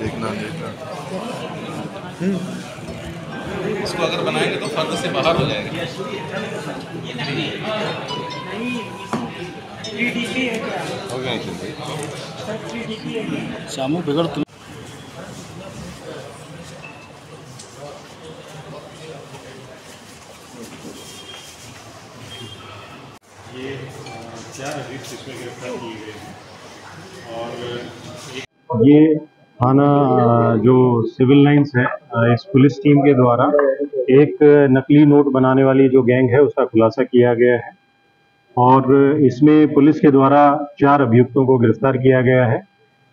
देखना देखना। इसको अगर बनाएँगे तो फर्द से बाहर हो जाएगा। हो गया शामू बिगड़ तुम ये चार अभियुक्त इसमें गिरफ़्तार किए गए हैं। ये थाना जो सिविल लाइंस है इस पुलिस टीम के द्वारा एक नकली नोट बनाने वाली जो गैंग है, उसका खुलासा किया गया है। और इसमें पुलिस के द्वारा चार अभियुक्तों को गिरफ़्तार किया गया है,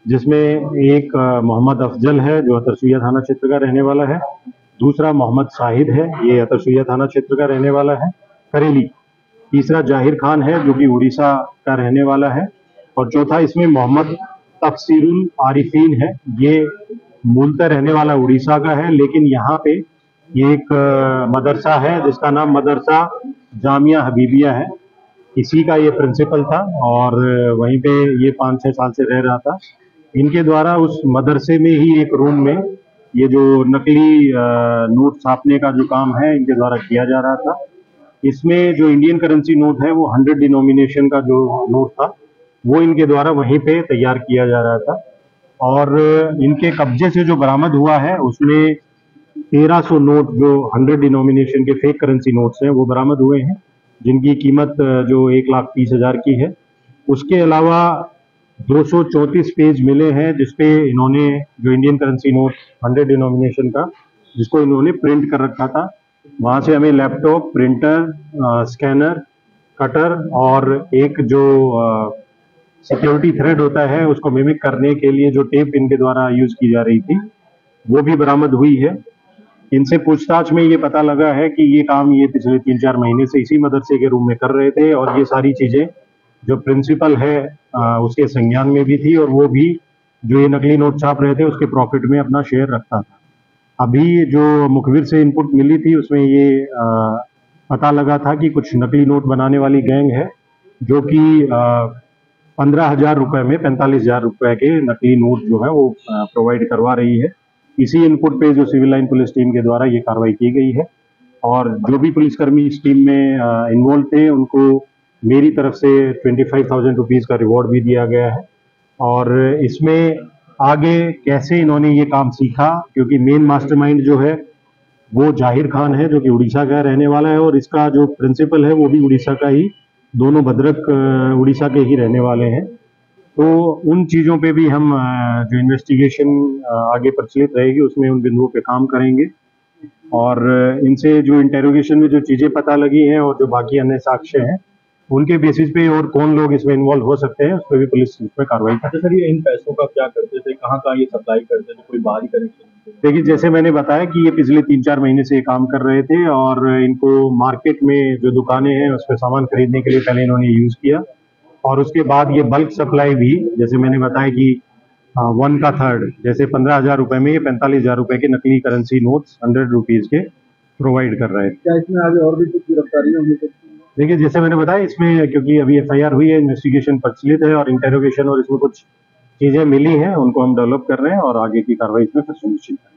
जिसमें एक मोहम्मद अफजल है, जो अतरसुया थाना क्षेत्र का रहने वाला है। दूसरा मोहम्मद शाहिद है, ये अतरसुया थाना क्षेत्र का रहने वाला है। करेली। तीसरा ज़ाहिर खान है, जो कि उड़ीसा का रहने वाला है। और चौथा इसमें मोहम्मद तफसीरुल आरिफीन है। ये मूलतः रहने वाला उड़ीसा का है, लेकिन यहाँ पे ये एक मदरसा है, जिसका नाम मदरसा जामिया हबीबिया है। इसी का ये प्रिंसिपल था और वहीं पे ये पाँच छः साल से रह रहा था। इनके द्वारा उस मदरसे में ही एक रूम में ये जो नकली नोट छापने का जो काम है, इनके द्वारा किया जा रहा था। इसमें जो इंडियन करेंसी नोट है, वो हंड्रेड डिनोमिनेशन का जो नोट था वो इनके द्वारा वहीं पे तैयार किया जा रहा था। और इनके कब्जे से जो बरामद हुआ है उसमें 1300 नोट जो हंड्रेड डिनोमिनेशन के फेक करेंसी नोट्स हैं वो बरामद हुए हैं जिनकी कीमत जो एक लाख तीस हज़ार की है। उसके अलावा 234 पेज मिले हैं जिसपे इन्होंने जो Indian currency note hundred denomination का जिसको इन्होंने प्रिंट कर रखा था। वहाँ से हमें लैपटॉप प्रिंटर आ, स्कैनर कटर और एक जो सिक्योरिटी थ्रेड होता है उसको मिमिक करने के लिए जो टेप इनके द्वारा यूज़ की जा रही थी वो भी बरामद हुई है। इनसे पूछताछ में ये पता लगा है कि ये काम ये पिछले तीन चार महीने से इसी मदरसे के रूम में कर रहे थे और ये सारी चीज़ें जो प्रिंसिपल है अ, उसके संज्ञान में भी थी और वो भी जो ये नकली नोट छाप रहे थे उसके प्रॉफिट में अपना शेयर रखता था। अभी जो मुखबिर से इनपुट मिली थी उसमें ये अ, पता लगा था कि कुछ नकली नोट बनाने वाली गैंग है जो कि पंद्रह हज़ार रुपए में, पैंतालीस हज़ार रुपए के नकली नोट जो है वो प्रोवाइड करवा रही है। इसी इनपुट पे जो सिविल लाइन पुलिस टीम के द्वारा ये कार्रवाई की गई है। और जो भी पुलिसकर्मी इस टीम में इन्वॉल्व थे उनको मेरी तरफ़ से ट्वेंटी फाइव थाउज़ेंड रुपीज़ का रिवॉर्ड भी दिया गया है। और इसमें आगे कैसे इन्होंने ये काम सीखा, क्योंकि मेन मास्टरमाइंड जो है, वो ज़ाहिर खान है, जो कि उड़ीसा का रहने वाला है, और इसका जो प्रिंसिपल है, वो भी उड़ीसा का ही दोनों भद्रक उड़ीसा के ही रहने वाले हैं। तो उन चीज़ों पे भी हम जो इन्वेस्टिगेशन आगे प्रचलित रहेगी, उसमें उन बिंदुओं पे काम करेंगे। और इनसे जो इंटेरोगेशन में जो चीज़ें पता लगी हैं और जो बाकी अन्य साक्ष्य हैं उनके बेसिस पे और कौन लोग इसमें इन्वॉल्व हो सकते हैं उस पर भी पुलिस इसमें कार्रवाई कर अच्छा सर ये इन पैसों का क्या करते थे? कहाँ कहाँ ये सप्लाई करते थे? कोई बाहरी कनेक्शन देखिए जैसे मैंने बताया कि ये पिछले तीन चार महीने से ये काम कर रहे थे और इनको मार्केट में जो दुकानें हैं उस पर सामान खरीदने के लिए पहले इन्होंने यूज़ किया। और उसके बाद ये बल्क सप्लाई भी जैसे मैंने बताया कि वन का थर्ड जैसे पंद्रह हज़ार रुपए में ये पैंतालीस हज़ार रुपए के नकली करेंसी नोट्स हंड्रेड रुपीज़ के प्रोवाइड कर रहे थे। क्या इसमें आगे और भी कुछ गिरफ्तारी होंगी? देखिए, जैसे मैंने बताया, इसमें क्योंकि अभी एफआईआर हुई है इन्वेस्टिगेशन प्रचलित है और इंटेरोगेशन और इसमें कुछ चीज़ें मिली हैं, उनको हम डेवलप कर रहे हैं और आगे की कार्रवाई इसमें सुनिश्चित करेंगे